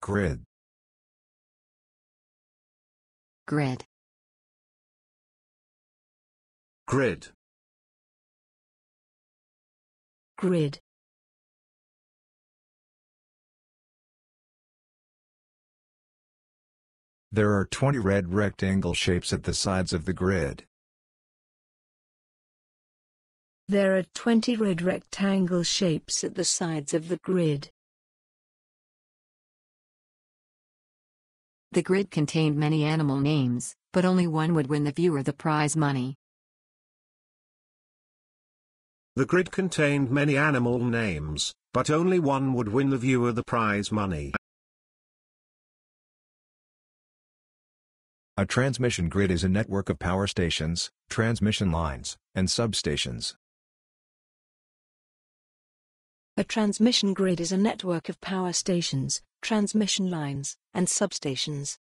Grid. Grid. Grid. Grid. There are 20 red rectangle shapes at the sides of the grid. There are 20 red rectangle shapes at the sides of the grid. The grid contained many animal names, but only one would win the viewer the prize money. The grid contained many animal names, but only one would win the viewer the prize money. A transmission grid is a network of power stations, transmission lines, and substations. A transmission grid is a network of power stations, transmission lines, and substations.